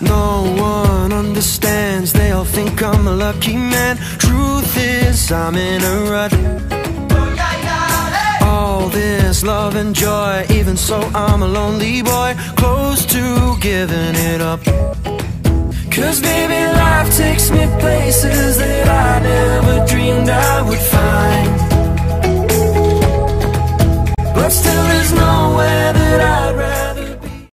No one understands. They all think I'm a lucky man. Truth is I'm in a rut. All this love and joy Even so I'm a lonely boy. Close to giving it up. Cause baby life takes me places.